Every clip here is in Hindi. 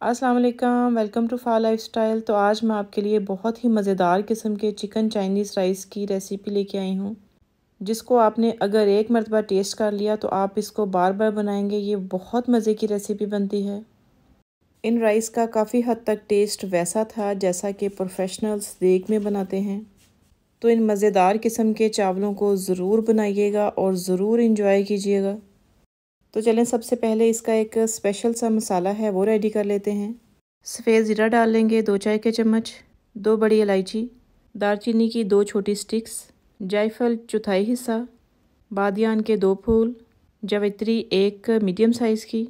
अस्सलाम वालेकुम टू फा लाइफ स्टाइल तो आज मैं आपके लिए बहुत ही मज़ेदार किस्म के चिकन चाइनीज़ राइस की रेसिपी लेके आई हूँ, जिसको आपने अगर एक मरतबा टेस्ट कर लिया तो आप इसको बार बार बनाएँगे। ये बहुत मज़े की रेसिपी बनती है। इन राइस का काफ़ी हद तक टेस्ट वैसा था जैसा कि प्रोफेशनल्स देग में बनाते हैं। तो इन मज़ेदार किस्म के चावलों को ज़रूर बनाइएगा और ज़रूर इंजॉय कीजिएगा। तो चलें, सबसे पहले इसका एक स्पेशल सा मसाला है, वो रेडी कर लेते हैं। सफ़ेद ज़ीरा डाल लेंगे, दो चाय के चम्मच, दो बड़ी इलायची, दालचीनी की दो छोटी स्टिक्स जायफल चौथाई हिस्सा, बादियान के दो फूल, जवित्री एक मीडियम साइज़ की,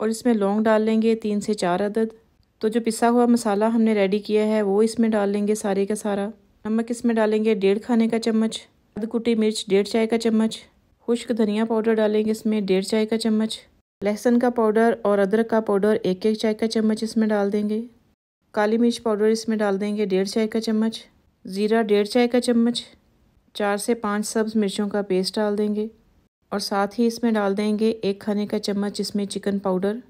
और इसमें लौंग डाल लेंगे तीन से चार अदद। तो जो पिसा हुआ मसाला हमने रेडी किया है, वो इसमें डाल लेंगे सारे का सारा। नमक इसमें डालेंगे डेढ़ खाने का चम्मच अध कुटी मिर्च डेढ़ चाय का चम्मच खुश्क धनिया पाउडर डालेंगे इसमें डेढ़ चाय का चम्मच, लहसुन का पाउडर और अदरक का पाउडर एक एक चाय का चम्मच इसमें डाल देंगे। काली मिर्च पाउडर इसमें डाल देंगे डेढ़ चाय का चम्मच, ज़ीरा डेढ़ चाय का चम्मच, चार से पाँच सब्ज़ मिर्चों का पेस्ट डाल देंगे और साथ ही इसमें डाल देंगे एक खाने का चम्मच इसमें चिकन पाउडर।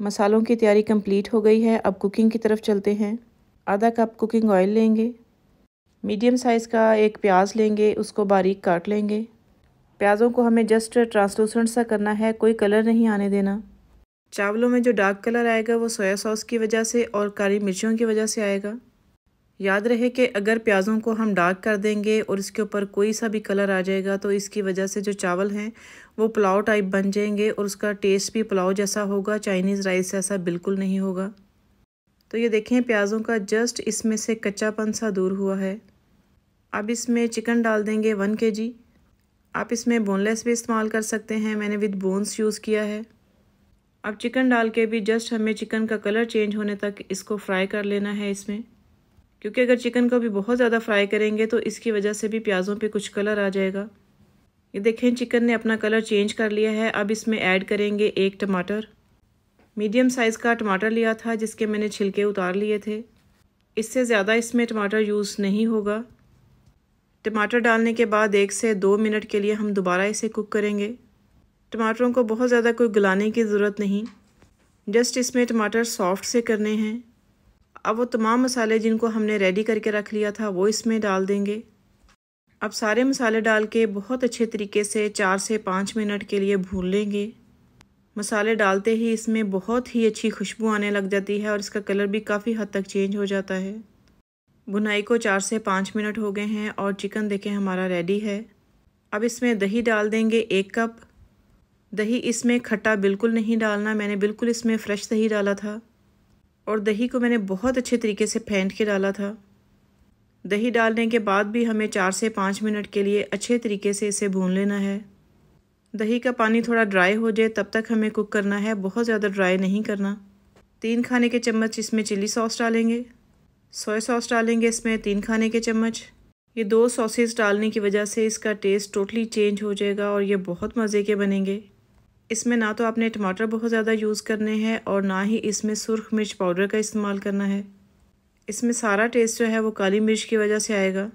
मसालों की तैयारी कंप्लीट हो गई है, अब कुकिंग की तरफ़ चलते हैं। आधा कप कुकिंग ऑयल लेंगे, मीडियम साइज़ का एक प्याज लेंगे, उसको बारीक काट लेंगे। प्याज़ों को हमें जस्ट ट्रांसलूसेंट सा करना है, कोई कलर नहीं आने देना। चावलों में जो डार्क कलर आएगा, वो सोया सॉस की वजह से और काली मिर्चियों की वजह से आएगा। याद रहे कि अगर प्याज़ों को हम डार्क कर देंगे और इसके ऊपर कोई सा भी कलर आ जाएगा तो इसकी वजह से जो चावल हैं, वो पुलाव टाइप बन जाएँगे और उसका टेस्ट भी पुलाव जैसा होगा चाइनीज़ राइस जैसा बिल्कुल नहीं होगा। तो ये देखें, प्याज़ों का जस्ट इसमें से कच्चापन सा दूर हुआ है। अब इसमें चिकन डाल देंगे वन के जी आप इसमें बोनलेस भी इस्तेमाल कर सकते हैं। मैंने विद बोन्स यूज़ किया है। अब चिकन डाल के भी जस्ट हमें चिकन का कलर चेंज होने तक इसको फ्राई कर लेना है इसमें। क्योंकि अगर चिकन को भी बहुत ज़्यादा फ्राई करेंगे तो इसकी वजह से भी प्याज़ों पे कुछ कलर आ जाएगा। ये देखें चिकन ने अपना कलर चेंज कर लिया है। अब इसमें ऐड करेंगे एक टमाटर। मीडियम साइज़ का टमाटर लिया था, जिसके मैंने छिलके उतार लिए थे। इससे ज़्यादा इसमें टमाटर यूज़ नहीं होगा। टमाटर डालने के बाद एक से दो मिनट के लिए हम दोबारा इसे कुक करेंगे। टमाटरों को बहुत ज़्यादा कोई गलाने की ज़रूरत नहीं। जस्ट इसमें टमाटर सॉफ्ट से करने हैं। अब वो तमाम मसाले जिनको हमने रेडी करके रख लिया था, वो इसमें डाल देंगे। अब सारे मसाले डाल के बहुत अच्छे तरीके से चार से पाँच मिनट के लिए भून लेंगे। मसाले डालते ही इसमें बहुत ही अच्छी खुशबू आने लग जाती है और इसका कलर भी काफ़ी हद तक चेंज हो जाता है। बुनाई को चार से पाँच मिनट हो गए हैं और चिकन देखें हमारा रेडी है। अब इसमें दही डाल देंगे एक कप। दही इसमें खट्टा बिल्कुल नहीं डालना, मैंने बिल्कुल इसमें फ़्रेश दही डाला था। और दही को मैंने बहुत अच्छे तरीके से फेंट के डाला था। दही डालने के बाद भी हमें चार से पाँच मिनट के लिए अच्छे तरीके से इसे भून लेना है। दही का पानी थोड़ा ड्राई हो जाए, तब तक हमें कुक करना है, बहुत ज़्यादा ड्राई नहीं करना। तीन खाने के चम्मच इसमें चिली सॉस डालेंगे। सोया सॉस डालेंगे इसमें, तीन खाने के चम्मच। ये दो सॉसेस डालने की वजह से इसका टेस्ट टोटली चेंज हो जाएगा और ये बहुत मज़े के बनेंगे। इसमें ना तो आपने टमाटर बहुत ज़्यादा यूज़ करने हैं और ना ही इसमें सुरख मिर्च पाउडर का इस्तेमाल करना है। इसमें सारा टेस्ट जो है वो काली मिर्च की वजह से आएगा।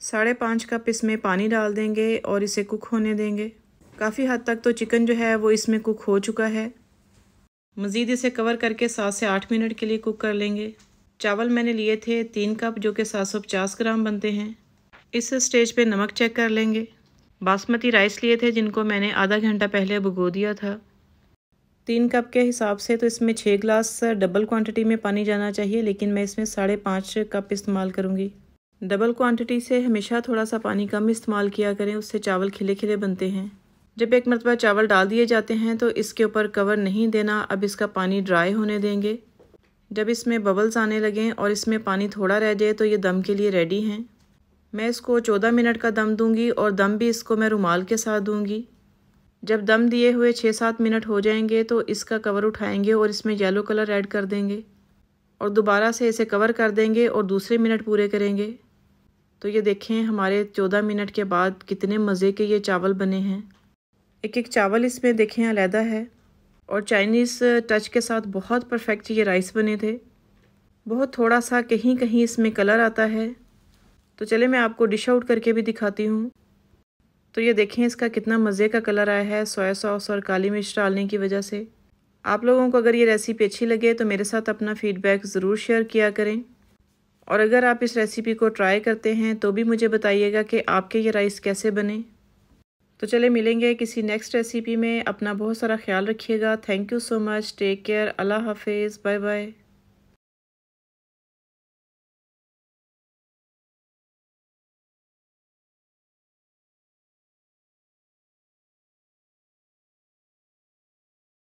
साढ़े पाँच कप इसमें पानी डाल देंगे और इसे कुक होने देंगे। काफ़ी हद तक तो चिकन जो है वो इसमें कुक हो चुका है। मज़ीद इसे कवर करके सात से आठ मिनट के लिए कुक कर लेंगे। चावल मैंने लिए थे तीन कप, जो कि सात सौ पचास ग्राम बनते हैं। इस स्टेज पे नमक चेक कर लेंगे। बासमती राइस लिए थे, जिनको मैंने आधा घंटा पहले भुगो दिया था। तीन कप के हिसाब से तो इसमें छः गिलास डबल क्वांटिटी में पानी जाना चाहिए, लेकिन मैं इसमें साढ़े पाँच कप इस्तेमाल करूँगी। डबल क्वांटिटी से हमेशा थोड़ा सा पानी कम इस्तेमाल किया करें, उससे चावल खिले खिले बनते हैं। जब एक मरतबा चावल डाल दिए जाते हैं तो इसके ऊपर कवर नहीं देना, अब इसका पानी ड्राई होने देंगे। जब इसमें बबल्स आने लगें और इसमें पानी थोड़ा रह जाए तो ये दम के लिए रेडी हैं। मैं इसको चौदह मिनट का दम दूँगी और दम भी इसको मैं रुमाल के साथ दूँगी। जब दम दिए हुए छः सात मिनट हो जाएँगे तो इसका कवर उठाएँगे और इसमें येलो कलर ऐड कर देंगे। और दोबारा से इसे कवर कर देंगे और दूसरे मिनट पूरे करेंगे। तो ये देखें हमारे चौदह मिनट के बाद कितने मज़े के ये चावल बने हैं। एक एक चावल इसमें देखें अलहदा है। और चाइनीज़ टच के साथ बहुत परफेक्ट ये राइस बने थे। बहुत थोड़ा सा कहीं कहीं इसमें कलर आता है। तो चले मैं आपको डिश आउट करके भी दिखाती हूँ। तो ये देखें इसका कितना मज़े का कलर आया है सोया सॉस और काली मिर्च डालने की वजह से। आप लोगों को अगर ये रेसिपी अच्छी लगे तो मेरे साथ अपना फ़ीडबैक ज़रूर शेयर किया करें। और अगर आप इस रेसिपी को ट्राई करते हैं तो भी मुझे बताइएगा कि आपके ये राइस कैसे बने। तो चले मिलेंगे किसी नेक्स्ट रेसिपी में। अपना बहुत सारा ख्याल रखिएगा। Thank you so much take care अल्लाह हाफिज़. Bye bye